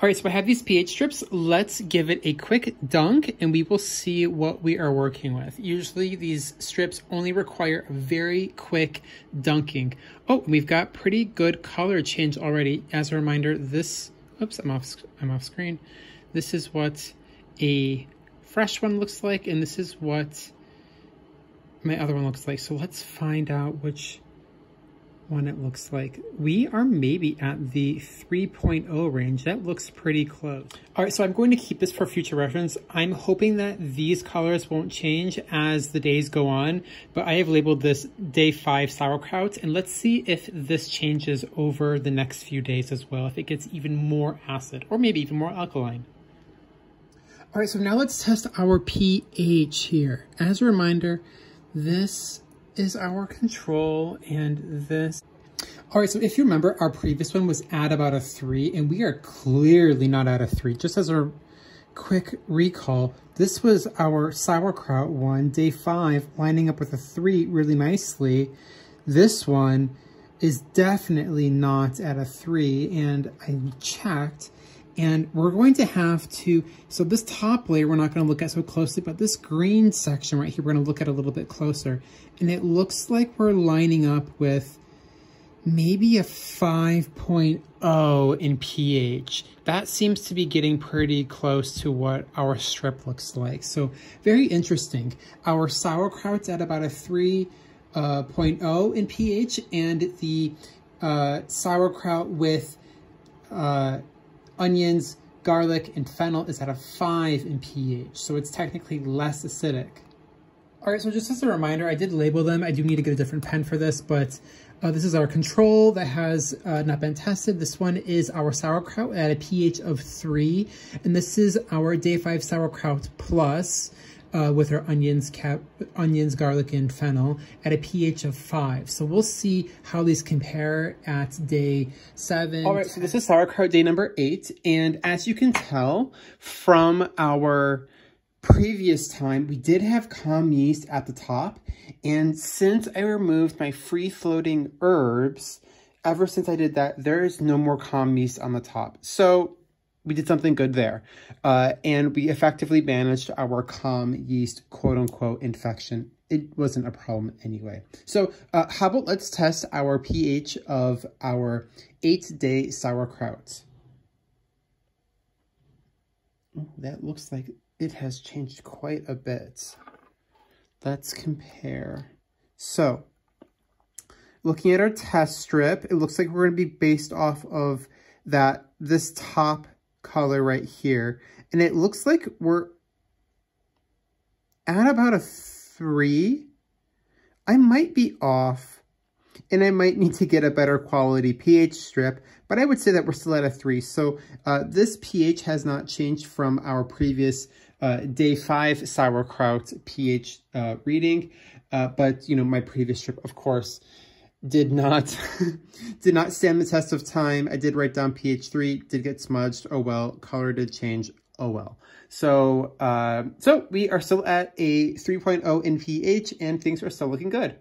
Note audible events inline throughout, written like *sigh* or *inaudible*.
All right, so I have these pH strips. Let's give it a quick dunk and we will see what we are working with. Usually these strips only require a very quick dunking. Oh, we've got pretty good color change already. As a reminder, this, oops, I'm off, I'm off screen. This is what a fresh one looks like and this is what my other one looks like. So let's find out which one it looks like. We are maybe at the 3.0 range. That looks pretty close. All right, so I'm going to keep this for future reference. I'm hoping that these colors won't change as the days go on, but I have labeled this day five sauerkraut, and let's see if this changes over the next few days as well, if it gets even more acid, or maybe even more alkaline. All right, so now let's test our pH here. As a reminder, this is our control and this. All right, so if you remember, our previous one was at about a three and we are clearly not at a three. Just as a quick recall, this was our sauerkraut one, day five, lining up with a three really nicely. This one is definitely not at a three and I checked and we're going to have to, so this top layer we're not going to look at so closely, but this green section right here we're going to look at a little bit closer. And it looks like we're lining up with maybe a 5.0 in pH. That seems to be getting pretty close to what our strip looks like. So very interesting. Our sauerkraut's at about a 3.0 uh, in pH and the uh, sauerkraut with uh, onions, garlic, and fennel is at a 5 in pH, so it's technically less acidic. All right, so just as a reminder, I did label them. I do need to get a different pen for this, but uh, this is our control that has uh, not been tested. This one is our sauerkraut at a pH of 3, and this is our Day 5 Sauerkraut Plus uh, with our onions, cap, onions, garlic, and fennel at a pH of 5. So we'll see how these compare at day 7. All right, so this is sauerkraut day number 8. And as you can tell from our previous time, we did have kahm yeast at the top. And since I removed my free-floating herbs, ever since I did that, there is no more kahm yeast on the top. So we did something good there. Uh, and we effectively managed our kahm yeast quote unquote infection. It wasn't a problem anyway. So uh, how about let's test our pH of our eight day sauerkraut. that looks like it has changed quite a bit. Let's compare. So looking at our test strip, it looks like we're going to be based off of that this top color right here. And it looks like we're at about a three. I might be off and I might need to get a better quality pH strip, but I would say that we're still at a three. So uh, this pH has not changed from our previous uh, day five sauerkraut pH uh, reading, uh, but you know, my previous strip, of course, did not *laughs* did not stand the test of time. I did write down pH 3, did get smudged. Oh well, color did change. Oh well. So, uh, so we are still at a 3.0 in pH and things are still looking good.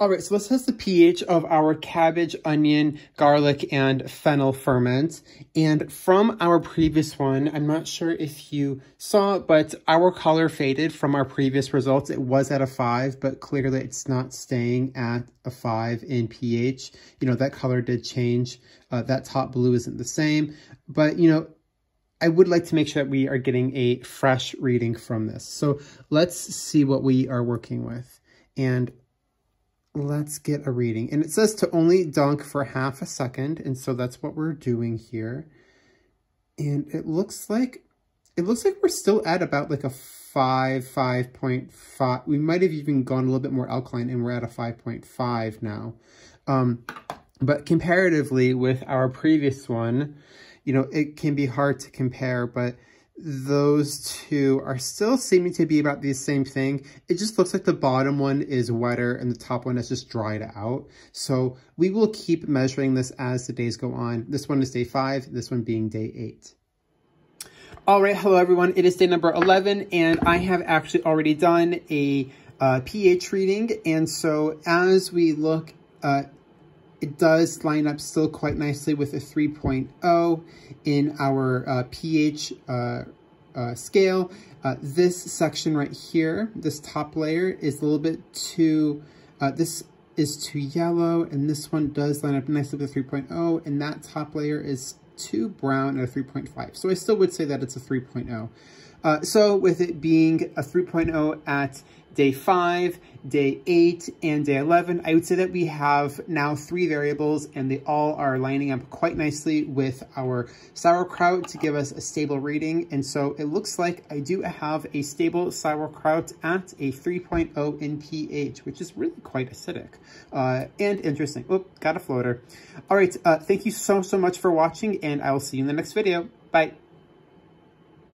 All right, so let's test the pH of our cabbage, onion, garlic, and fennel ferment. And from our previous one, I'm not sure if you saw, but our color faded from our previous results. It was at a five, but clearly it's not staying at a five in pH. You know, that color did change. Uh, that top blue isn't the same, but you know, I would like to make sure that we are getting a fresh reading from this. So let's see what we are working with. And let's get a reading. And it says to only dunk for half a second. And so that's what we're doing here. And it looks like, it looks like we're still at about like a 5, 5.5. We might have even gone a little bit more alkaline and we're at a 5.5 now. Um, but comparatively with our previous one, you know, it can be hard to compare, but those two are still seeming to be about the same thing. It just looks like the bottom one is wetter and the top one has just dried out. So we will keep measuring this as the days go on. This one is day five, this one being day eight. All right, hello everyone. It is day number 11 and I have actually already done a uh, pH reading. And so as we look it does line up still quite nicely with a 3.0 in our uh, pH uh, uh, scale. Uh, this section right here, this top layer is a little bit too, uh, this is too yellow and this one does line up nicely with a 3.0 and that top layer is too brown at a 3.5. So I still would say that it's a 3.0. Uh, so with it being a 3.0 at day 5, day 8, and day 11, I would say that we have now three variables and they all are lining up quite nicely with our sauerkraut to give us a stable rating. And so it looks like I do have a stable sauerkraut at a 3.0 in pH, which is really quite acidic uh, and interesting. Oh, got a floater. All right, uh, thank you so, so much for watching and I will see you in the next video. Bye.